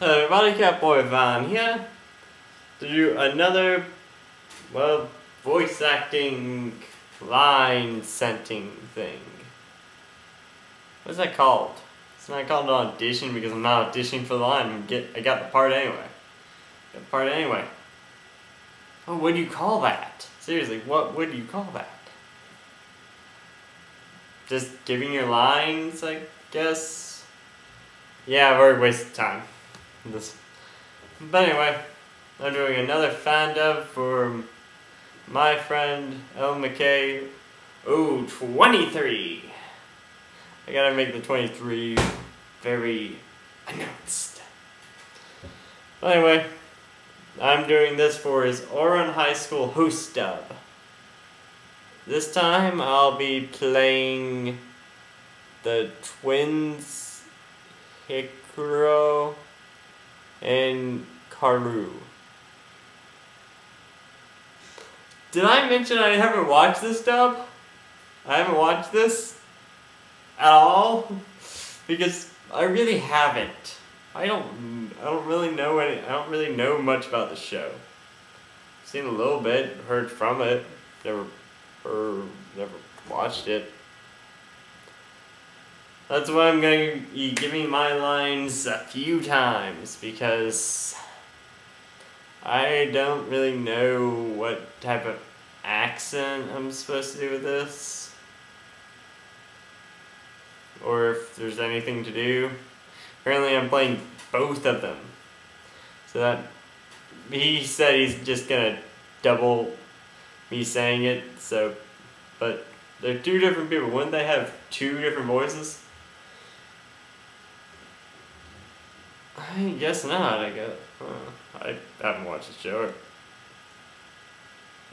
Uh, Hello everybody, Catboy Van here to do another, well, voice acting line scenting thing. What's that called? It's not called an audition because I'm not auditioning for the line. Get, I got the part anyway. Got the part anyway. Oh, what do you call that? Seriously, what would you call that? Just giving your lines, I guess? Yeah, already wasted time. This. But anyway, I'm doing another fan dub for my friend El McKay. Oh, 23! I gotta make the 23 very announced. But anyway, I'm doing this for his Ouran High School host dub. This time I'll be playing the twins Hikaru and Kaoru. Did I mention I haven't watched this dub? I haven't watched this at all because I really haven't. I don't. I don't really know any. I don't really know much about the show. Seen a little bit, heard from it, never, or never watched it. That's why I'm going to be giving my lines a few times because I don't really know what type of accent I'm supposed to do with this. Or if there's anything to do. Apparently I'm playing both of them. So that, he said he's just gonna double me saying it, so, but they're two different people. Wouldn't they have two different voices? I guess not. I guess I haven't watched the show.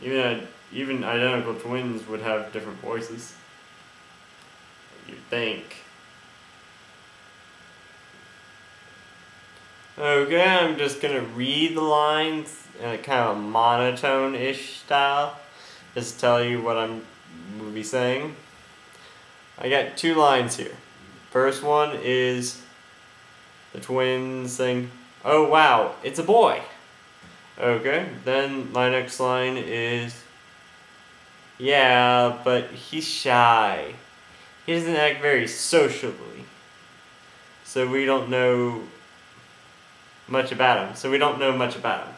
Even even identical twins would have different voices. You'd think. Okay, I'm just gonna read the lines in a kind of monotone-ish style, just to tell you what I'm will be saying. I got two lines here. First one is the twins saying, Oh wow, it's a boy. Okay, then my next line is, Yeah, but he's shy. He doesn't act very sociably. So we don't know much about him. So we don't know much about him.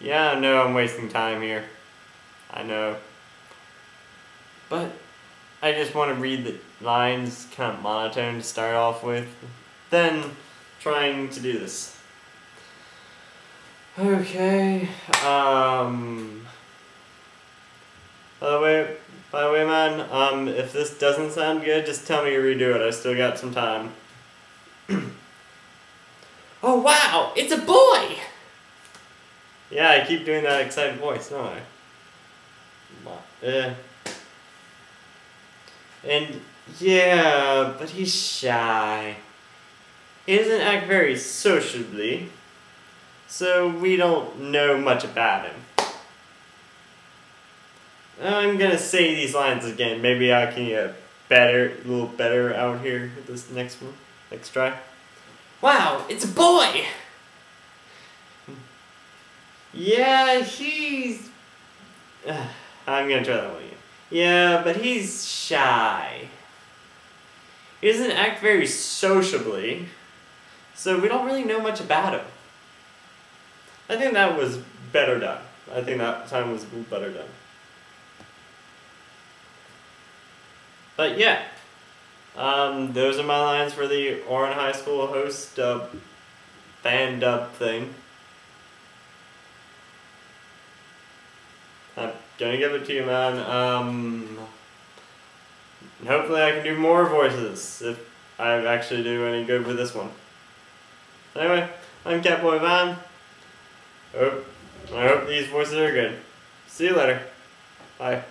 Yeah, I know I'm wasting time here. I know. But I just want to read the lines kind of monotone to start off with. Then trying to do this. Okay. Um by the way by the way man, um if this doesn't sound good, just tell me to redo it. I still got some time. oh wow, it's a boy! Yeah, I keep doing that excited voice, don't I? Uh, and yeah, but he's shy. He doesn't act very sociably, so we don't know much about him. I'm gonna say these lines again. Maybe I can get better, a little better out here with this next one, next try. Wow, it's a boy! Yeah, he's... I'm gonna try that one again. Yeah, but he's shy. He doesn't act very sociably, so we don't really know much about him. I think that was better done. I think that time was better done. But yeah, um, those are my lines for the Ouran High School host uh, band up thing. I'm gonna give it to you, man. Um, hopefully I can do more voices if I actually do any good with this one. Anyway, I'm Catboy Van. Hope, I hope these voices are good. See you later. Bye.